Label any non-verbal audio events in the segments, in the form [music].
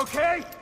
okay?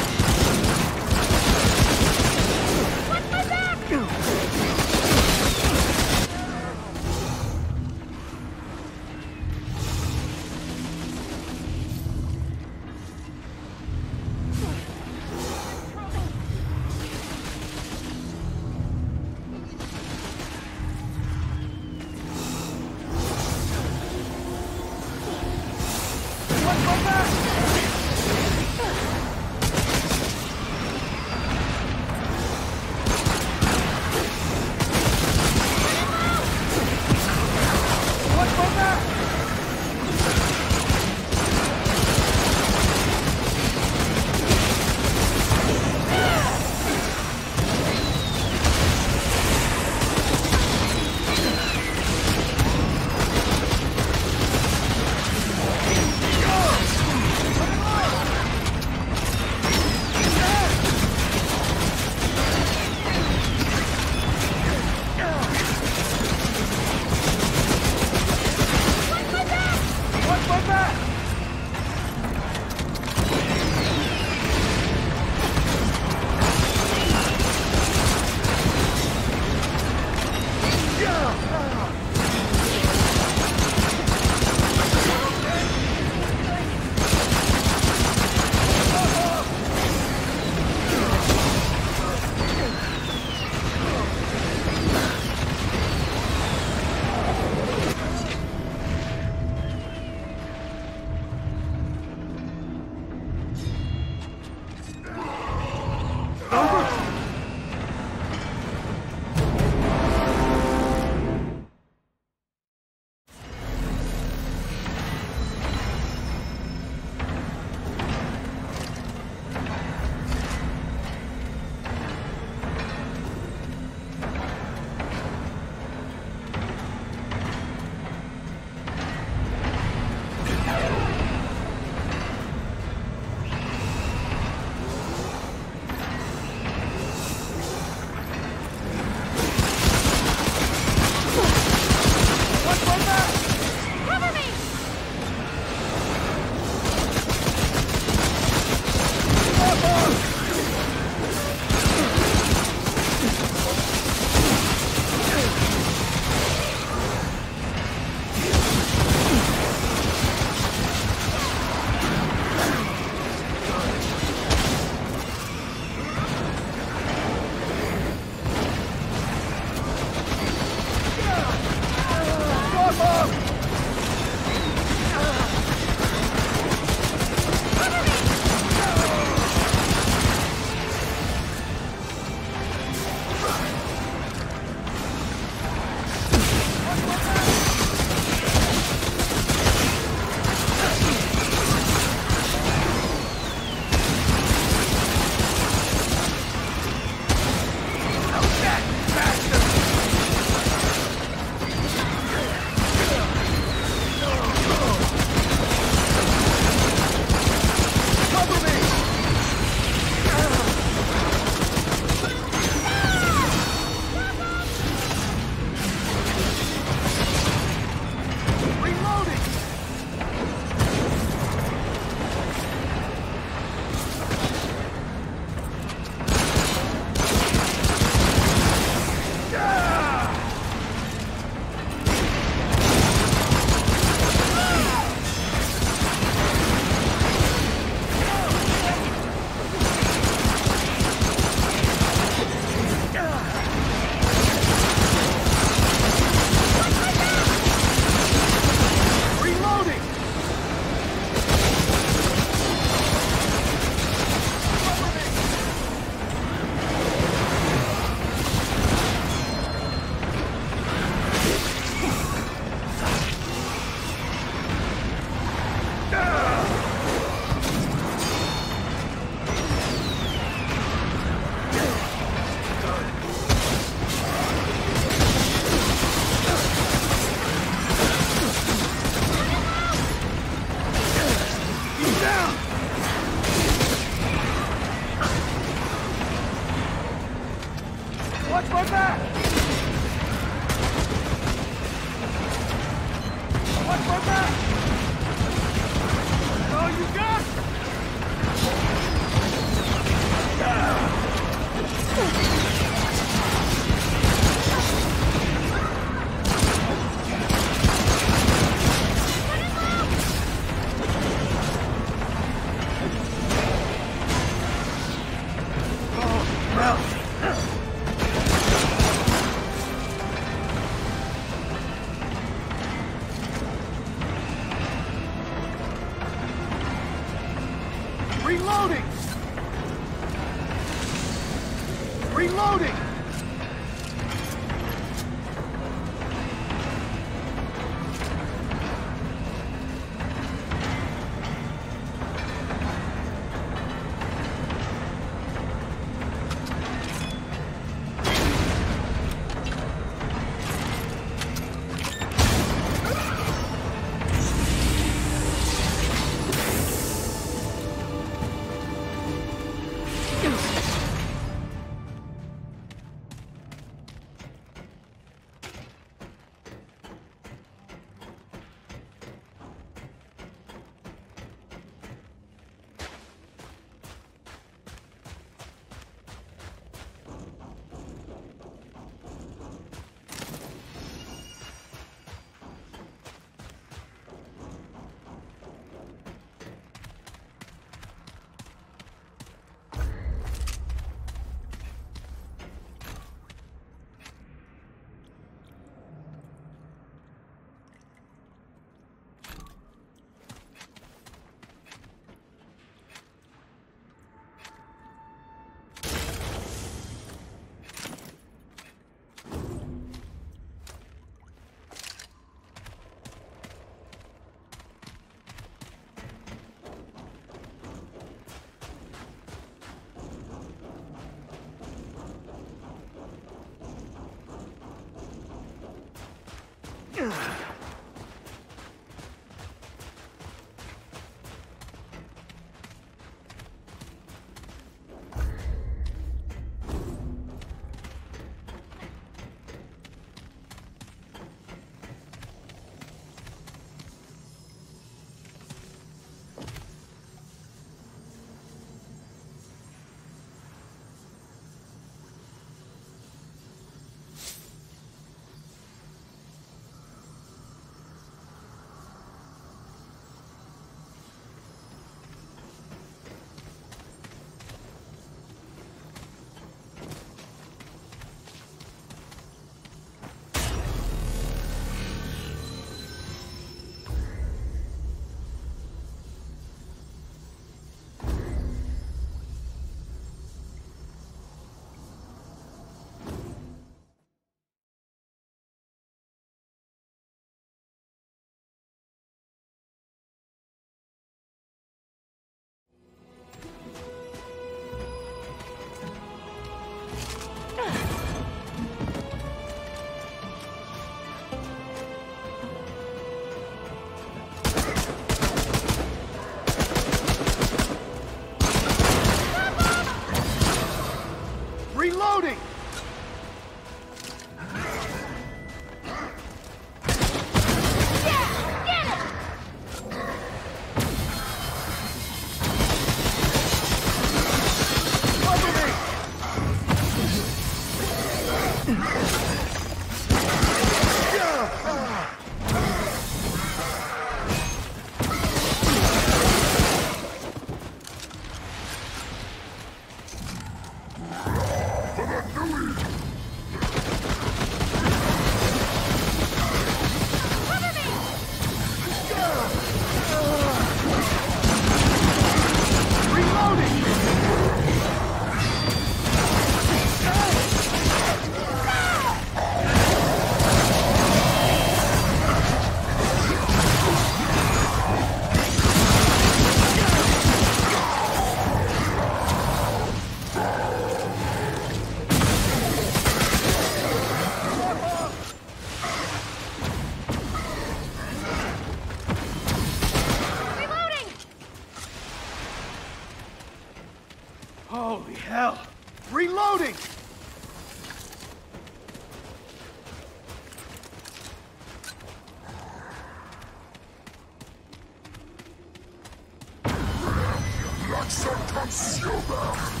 Yes.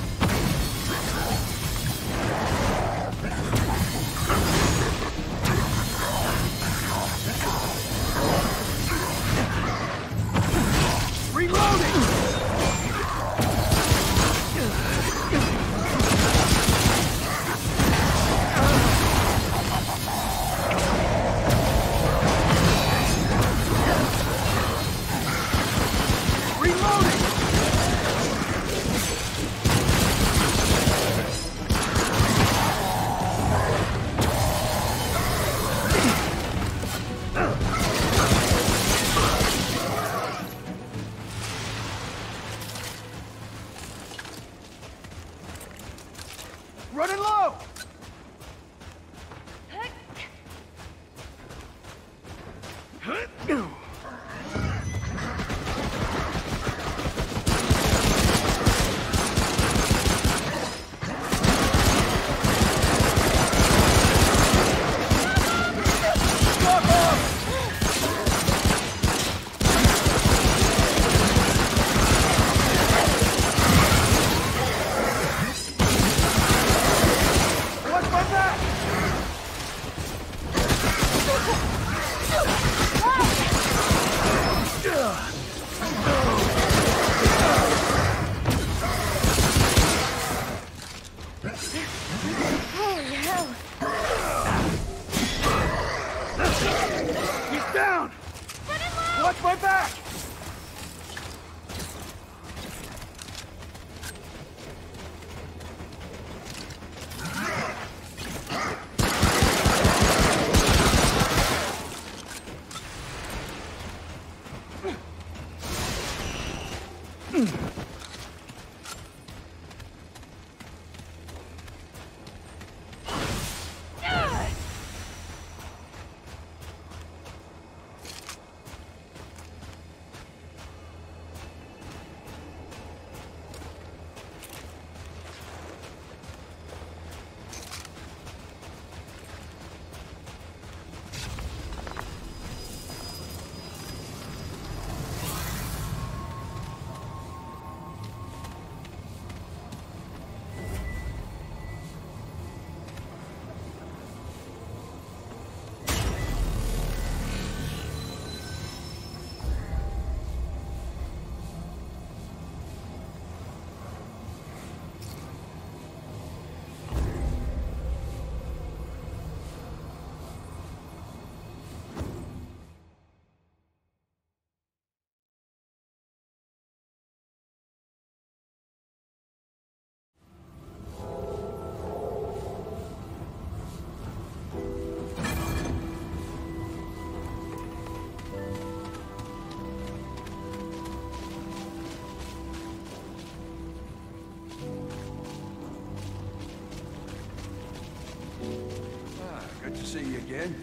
See you again.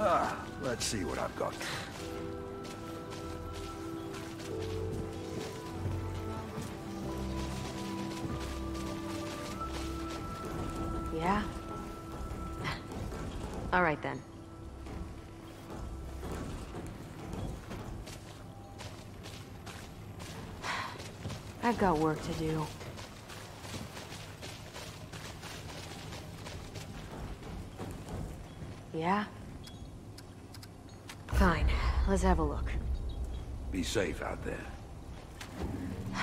Ah, let's see what I've got. Yeah? [laughs] All right then. [sighs] I've got work to do. Yeah? Fine. Let's have a look. Be safe out there. [sighs]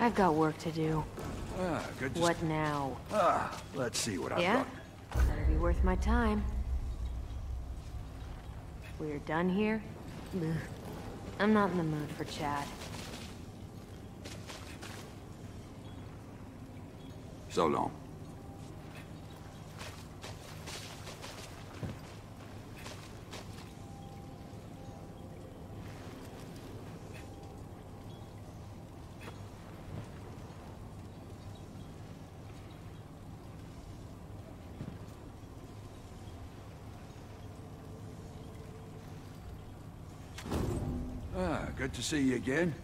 I've got work to do. Ah, good to What now? Ah, let's see what I've Yeah? got. Better be worth my time. We're done here? Ugh. I'm not in the mood for chat. So long. Ah, good to see you again.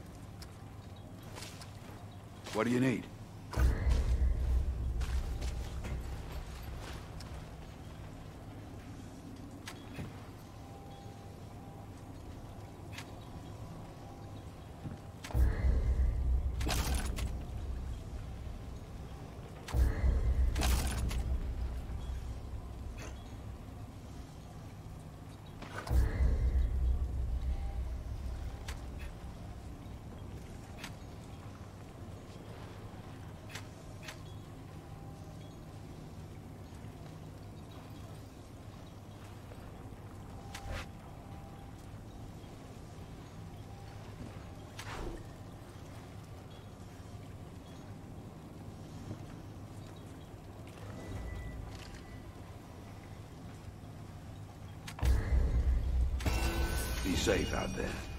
What do you need? Be safe out there.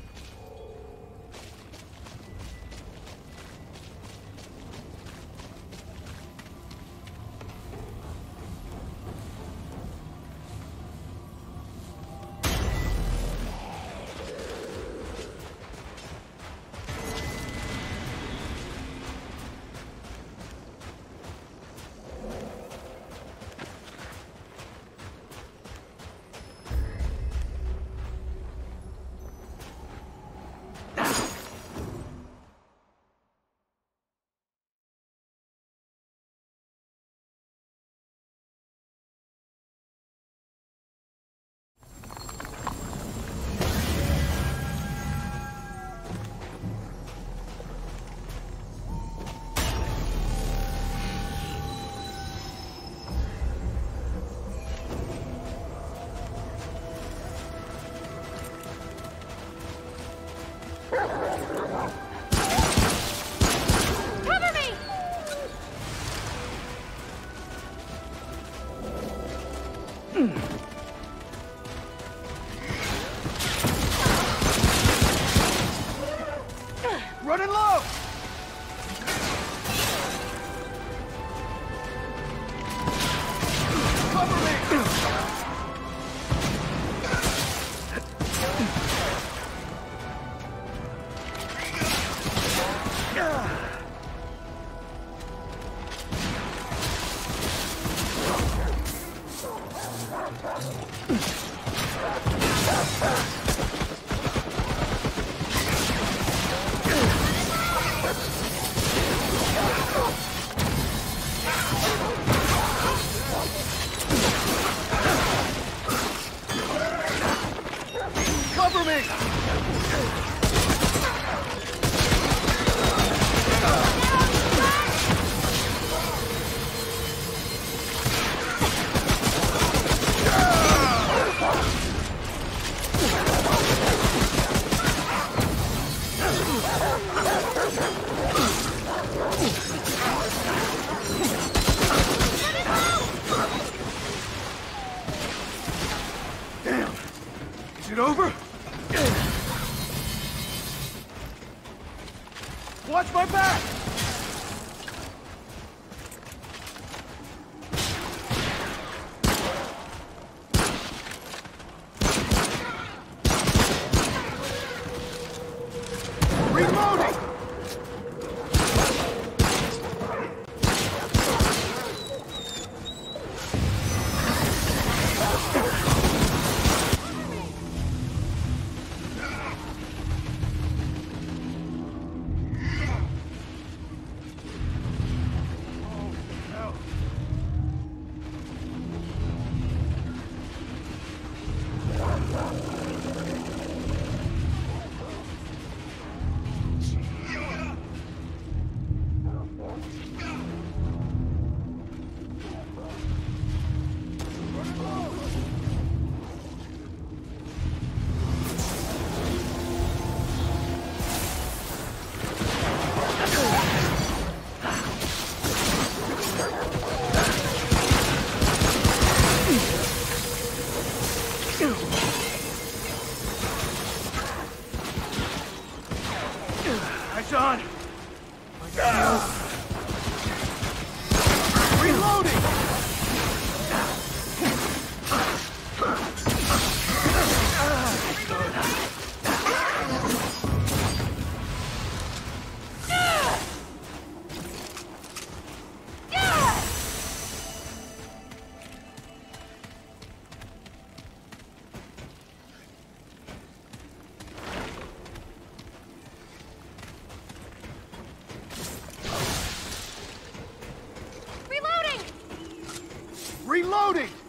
Reloading!